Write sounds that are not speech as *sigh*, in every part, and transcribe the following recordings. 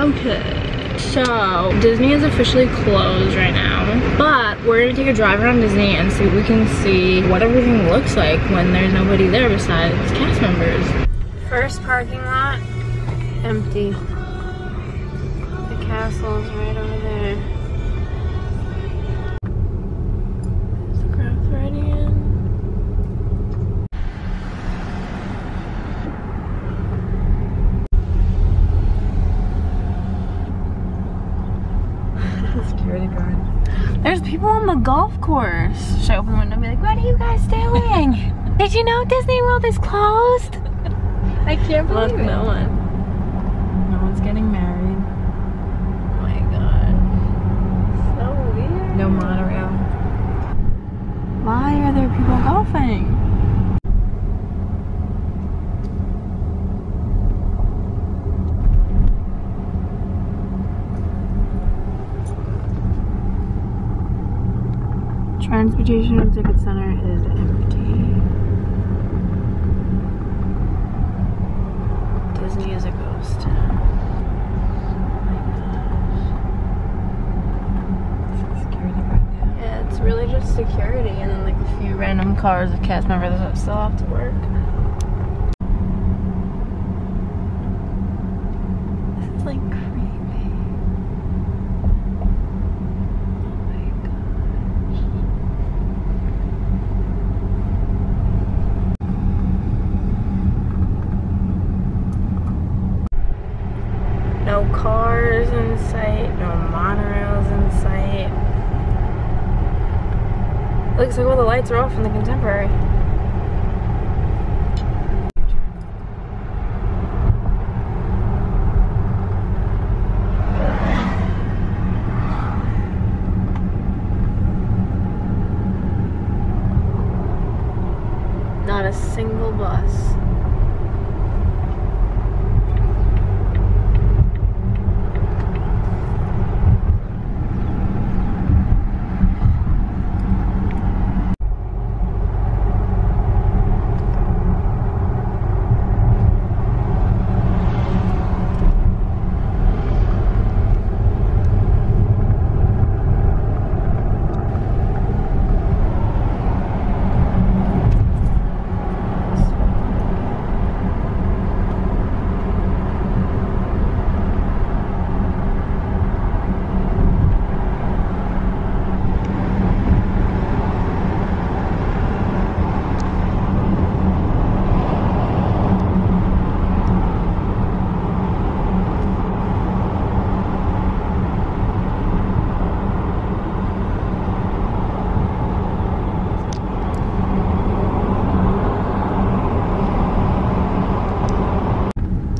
Okay, so Disney is officially closed right now, but we're gonna take a drive around Disney and see if we can see what everything looks like when there's nobody there besides cast members. First parking lot, empty. The castle's right over there. There's the Grand Floridian. Security guard. There's people on the golf course. Should I open the window and be like, what are you guys doing? *laughs* Did you know Disney World is closed? I can't Look, believe it. no one. No one's getting married. Oh my god. So weird. No monorail. Why are there people golfing? Transportation and Ticket Center is empty. Disney is a ghost town. Security guard there. Yeah, it's really just security and then like a few random cars of cast members that still have to work. This is like creepy. Oh my gosh. No cars in sight, no monorails in sight. Looks like all the lights are off in the contemporary. Not a single bus.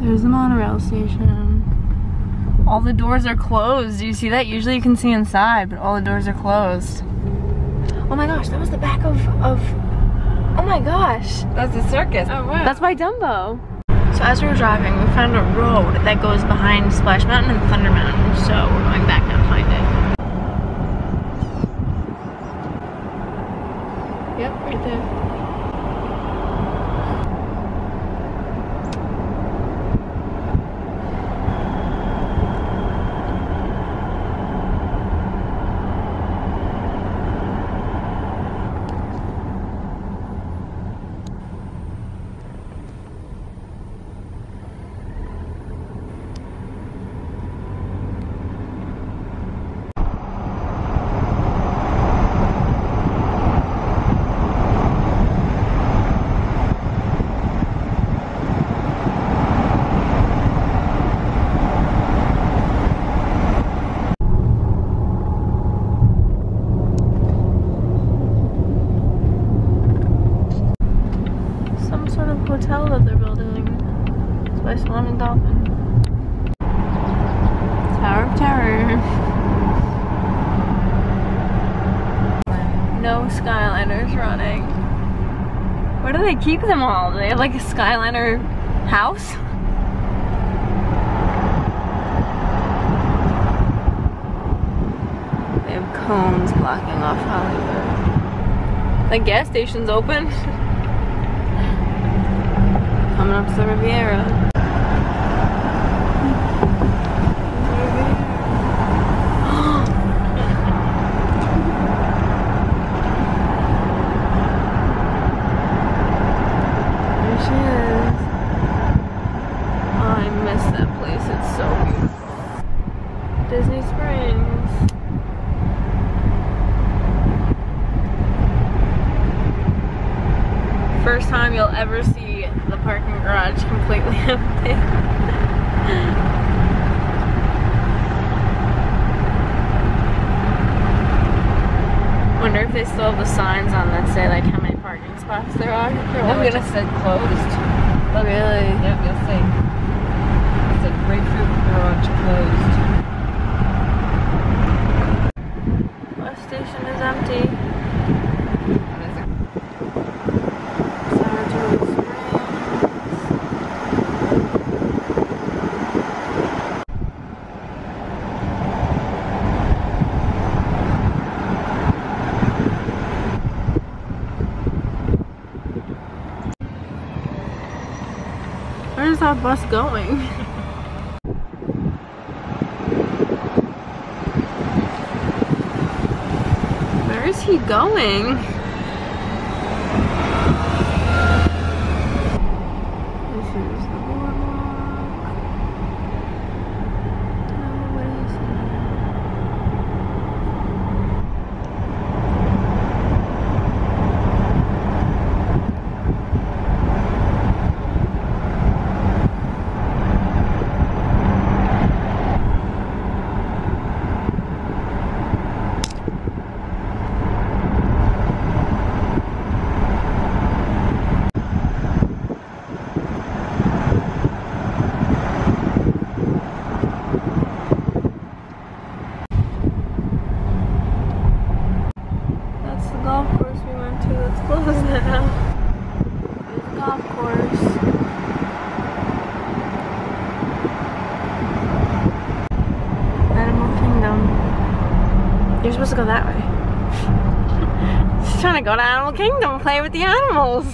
There's the monorail station. All the doors are closed. Do you see that? Usually you can see inside, but all the doors are closed. Oh my gosh, that was the back of, of oh my gosh. That's the circus. Oh wow. That's by Dumbo. So as we were driving, we found a road that goes behind Splash Mountain and Thunder Mountain. So we're going back now to find it. Yep, right there. Some sort of hotel that they're building. It's by Swan and Dolphin. Tower of Terror. No Skyliners running. Where do they keep them all? Do they have like a Skyliner house? They have cones blocking off Hollywood. The gas station's open. *laughs* Coming up to the Riviera. miss that place. It's so beautiful. Disney Springs. First time you'll ever see the parking garage completely *laughs* empty. wonder if they still have the signs on that say like how many parking spots there are. I'm gonna say closed. But really? Yep, you'll see. Garage closed. Bus station is empty. What is it? Saratoga Springs. Where's that bus going? *laughs* Where is he going? This is the boardwalk. Nobody's here. That's the golf course we went to. That's closed now. There's the golf course. Animal Kingdom. You're supposed to go that way. *laughs* Just trying to go to Animal Kingdom, play with the animals.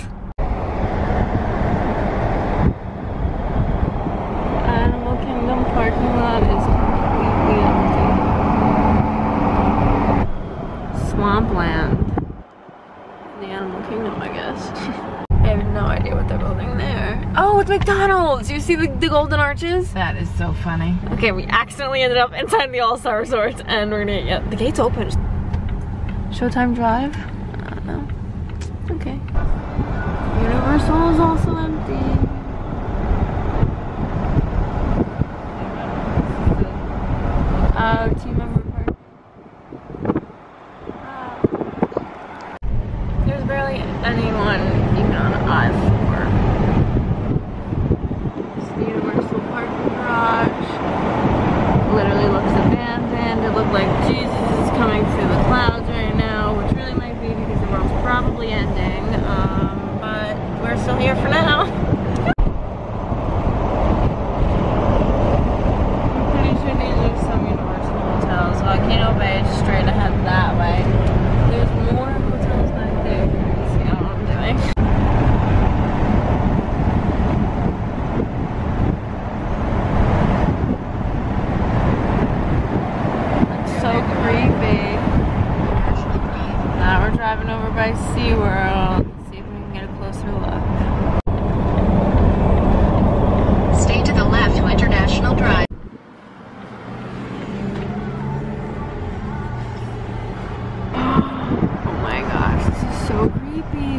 Animal Kingdom parking lot is completely empty. Swampland. The Animal Kingdom, I guess. I have no idea what they're building there. Oh, it's McDonald's! You see the, the golden arches? That is so funny. Okay, we accidentally ended up inside the All-Star Resort and we're gonna, yeah, the gate's open. Showtime Drive? I don't know. Okay. Universal is also empty. Uh, team member park. Uh, there's barely anyone even on I-4. It's the Universal Parking Garage. Literally looks abandoned. It looked like Jesus is coming through the clouds right now, which really might be because the world's probably ending. Um, but we're still here for now. *laughs* I'm pretty sure these are some Universal hotels. Volcano Bay is straight ahead that way. There's more hotels back there. See, I don't know what I'm doing. That's so creepy. Now we're driving over by SeaWorld. Let's see if we can get a closer look. Stay to the left to International Drive. Oh my gosh, this is so creepy.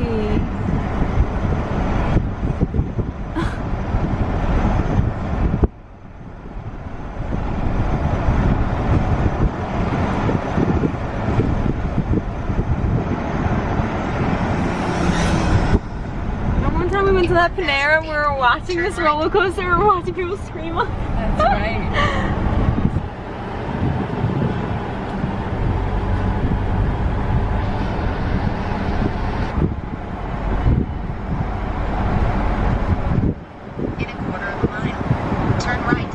Remember one time we went to that Panera and we were watching this roller coaster and we were watching people scream That's right. *laughs* In a quarter of a mile. Turn right.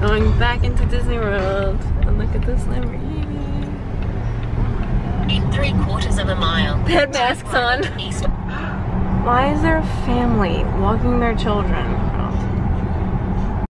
Going back into Disney World. And look at this Lamborghini. In three quarters of a mile. They had masks on. *gasps* Why is there a family walking their children